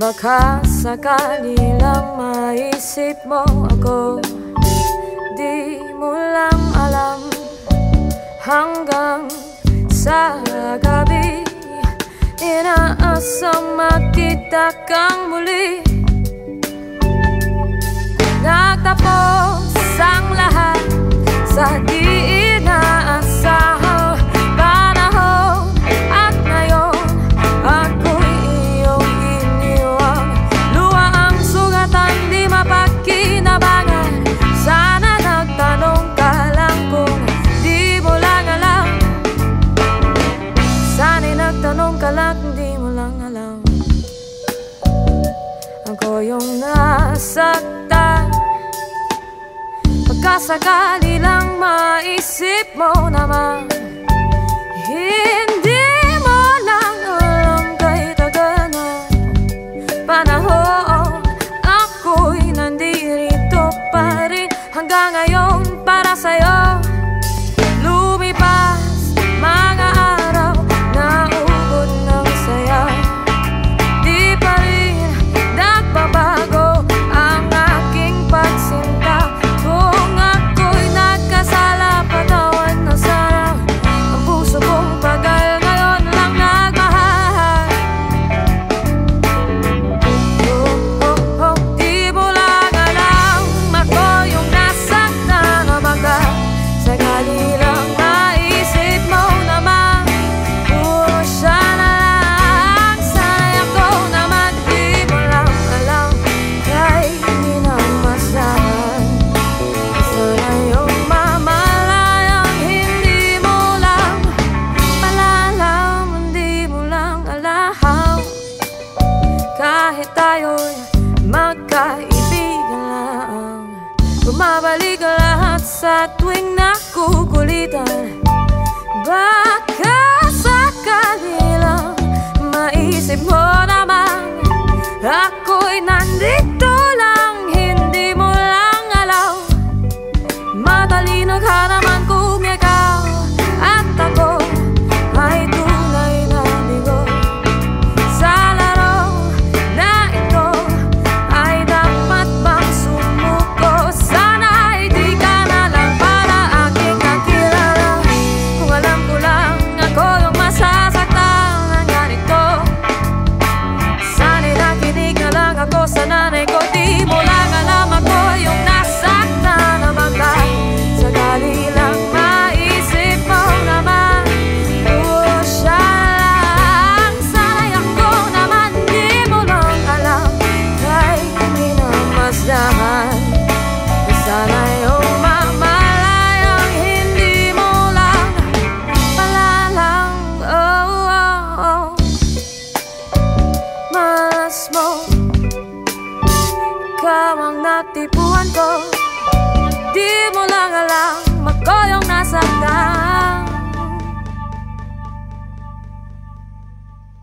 Baka sakali lang maisip mo ako. Di mo lang alam Hanggang sa gabi. Inaasang makita kang muli. Nagtapos ang lahat Ako yung nasaktan. Pagkasakali lang maisip mo naman Hindi mo lang alam kay tagal na Panahon Ako'y nandito pa rin. Hanggang ngayon para sa'yo tayo'y magkaibigan lang. Bumabalik lahat sa tuwing nakukulitan. Baka sakali lang maisip mo naman Ako'y nandito lang, hindi mo lang alam. Matalino ka naman ang natipuan ko. Di mo